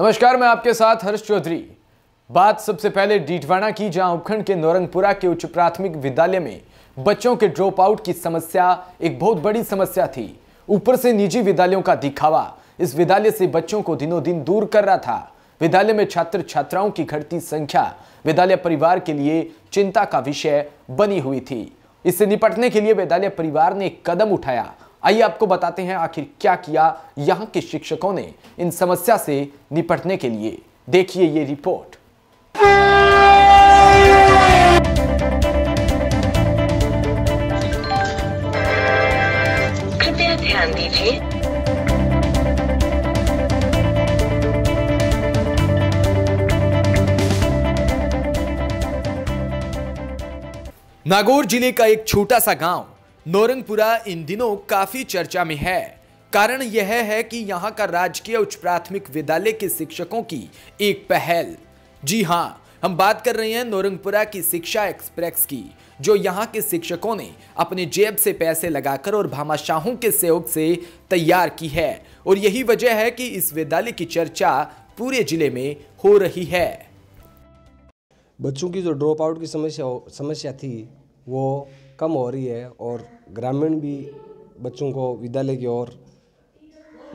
नमस्कार, मैं आपके साथ हर्ष चौधरी। बात सबसे पहले डीडवाना की, जहाँ उपखंड के नौरंगपुरा के उच्च प्राथमिक विद्यालय में बच्चों के ड्रॉप आउट की समस्या, एक बहुत बड़ी समस्या थी। ऊपर से निजी विद्यालयों का दिखावा इस विद्यालय से बच्चों को दिनों दिन दूर कर रहा था। विद्यालय में छात्र छात्राओं की घटती संख्या विद्यालय परिवार के लिए चिंता का विषय बनी हुई थी। इससे निपटने के लिए विद्यालय परिवार ने एक कदम उठाया आइए आपको बताते हैं आखिर क्या किया यहाँ के शिक्षकों ने इन समस्या से निपटने के लिए। देखिए ये रिपोर्ट। कृपया ध्यान दीजिए। नागौर ज़िले का एक छोटा सा गाँव नौरंगपुरा इन दिनों काफ़ी चर्चा में है। कारण यह है कि यहाँ का राजकीय उच्च प्राथमिक विद्यालय के शिक्षकों की एक पहल। जी हाँ हम बात कर रहे हैं नौरंगपुरा की शिक्षा एक्सप्रेस की, जो यहाँ के शिक्षकों ने अपने जेब से पैसे लगाकर और भामाशाहों के सहयोग से तैयार की है। और यही वजह है कि इस विद्यालय की चर्चा पूरे ज़िले में हो रही है। बच्चों की जो ड्रॉप आउट की समस्या समस्या थी, वो कम हो रही है और ग्रामीण भी बच्चों को विद्यालय की ओर,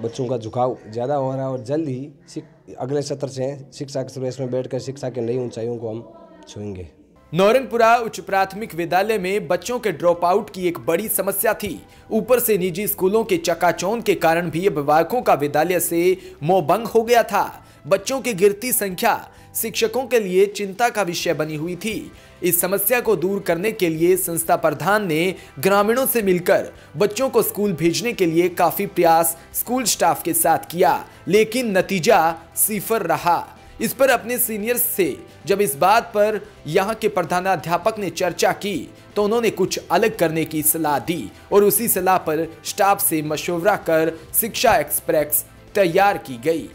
बच्चों का झुकाव ज़्यादा हो रहा है और जल्द ही अगले सत्र से शिक्षा एक्सप्रेस में बैठकर शिक्षा की नई ऊंचाइयों को हम छुएँगे। नौरंगपुरा उच्च प्राथमिक विद्यालय में बच्चों के ड्रॉप आउट की एक बड़ी समस्या थी। ऊपर से निजी स्कूलों के चकाचौंध के कारण भी अभिभावकों का विद्यालय से मोहभंग हो गया था। बच्चों की गिरती संख्या शिक्षकों के लिए चिंता का विषय बनी हुई थी। इस समस्या को दूर करने के लिए संस्था प्रधान ने ग्रामीणों से मिलकर बच्चों को स्कूल भेजने के लिए काफ़ी प्रयास स्कूल स्टाफ के साथ किया, लेकिन नतीजा सिफर रहा। इस पर अपने सीनियर्स से जब इस बात पर यहाँ के प्रधानाध्यापक ने चर्चा की तो उन्होंने कुछ अलग करने की सलाह दी और उसी सलाह पर स्टाफ से मशवरा कर शिक्षा एक्सप्रेस तैयार की गई।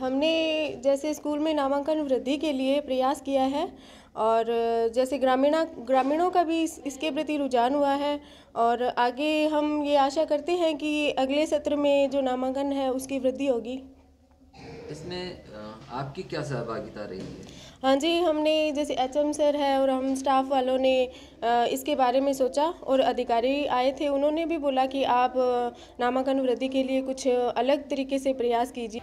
हमने जैसे स्कूल में नामांकन वृद्धि के लिए प्रयास किया है और जैसे ग्रामीणा ग्रामीणों का भी इस, इसके प्रति रुझान हुआ है और आगे हम ये आशा करते हैं कि अगले सत्र में जो नामांकन है उसकी वृद्धि होगी। इसमें आपकी क्या सहभागिता रही है? हाँ जी हमने जैसे एच एम सर है और हम स्टाफ वालों ने इसके बारे में सोचा और अधिकारी आए थे उन्होंने भी बोला कि आप नामांकन वृद्धि के लिए कुछ अलग तरीके से प्रयास कीजिए।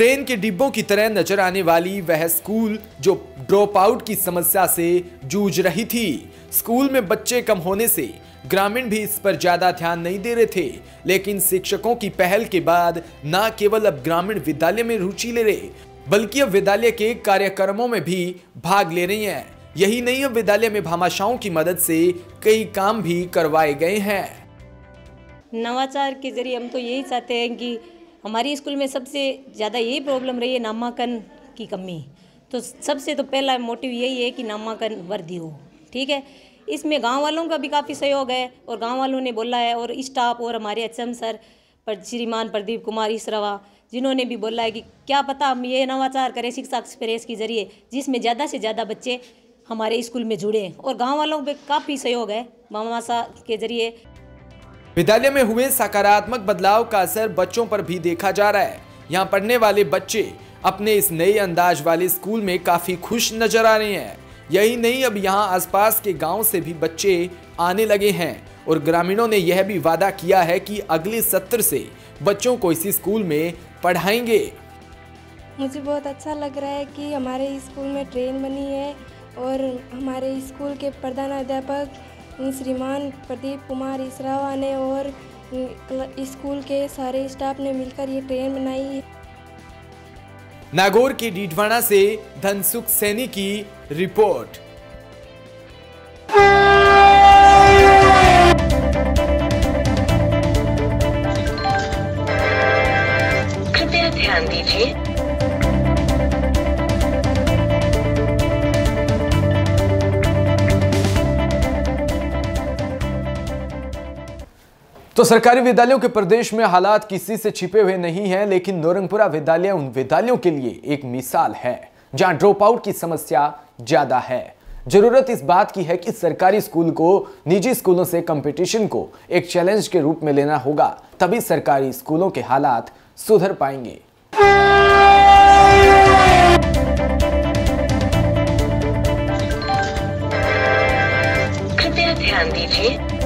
ट्रेन के डिब्बों की तरह नज़र आने वाली वह स्कूल जो ड्रॉप आउट की समस्या से जूझ रही थी। स्कूल में बच्चे कम होने से ग्रामीण भी इस पर ज़्यादा ध्यान नहीं दे रहे थे, लेकिन शिक्षकों की पहल के बाद न केवल अब ग्रामीण विद्यालय में रुचि ले रहे, बल्कि अब विद्यालय के कार्यक्रमों में भी भाग ले रही हैं। यही नहीं, अब विद्यालय में भामाशाओं की मदद से कई काम भी करवाए गए हैं। नवाचार के ज़रिए हम तो यही चाहते हैं कि हमारी स्कूल में सबसे ज़्यादा यही प्रॉब्लम रही है नामांकन की कमी। तो सबसे तो पहला मोटिव यही है कि नामांकन वर्दी हो, ठीक है? इसमें गाँव वालों का भी काफ़ी सहयोग है और गाँव वालों ने बोला है और स्टाफ और हमारे एचएम सर पर श्रीमान प्रदीप कुमार इसरावा, जिन्होंने भी बोला है कि क्या पता हम ये नवाचार करें शिक्षा एक्सप्रेस के ज़रिए, जिसमें ज़्यादा से ज़्यादा बच्चे हमारे स्कूल में जुड़े। और गाँव वालों पे काफ़ी सहयोग है मामासा के ज़रिए। विद्यालय में हुए सकारात्मक बदलाव का असर बच्चों पर भी देखा जा रहा है। यहाँ पढ़ने वाले बच्चे अपने इस नए अंदाज वाले स्कूल में काफ़ी खुश नज़र आ रहे हैं। यही नहीं, अब यहाँ आसपास के गाँव से भी बच्चे आने लगे हैं और ग्रामीणों ने यह भी वादा किया है कि अगले सत्र से बच्चों को इसी स्कूल में पढ़ाएँगे। मुझे बहुत अच्छा लग रहा है कि हमारे स्कूल में ट्रेन बनी है और हमारे स्कूल के प्रधानाध्यापक श्रीमान प्रदीप कुमार इसरावा ने और स्कूल के सारे स्टाफ ने मिलकर ये ट्रेन बनाई। है नागौर के डीडवाना से धनसुख सैनी की रिपोर्ट। तो सरकारी विद्यालयों के प्रदेश में हालात किसी से छिपे हुए नहीं हैं, लेकिन नोरंगपुरा विद्यालय उन विद्यालयों के लिए एक मिसाल है, जहाँ ड्रॉप आउट की समस्या ज़्यादा है। ज़रूरत इस बात की है कि सरकारी स्कूल को, निजी स्कूलों से कंपटीशन को एक चैलेंज के रूप में लेना होगा, तभी सरकारी स्कूलों के हालात सुधर पाएँगे। कृपया ध्यान दीजिए।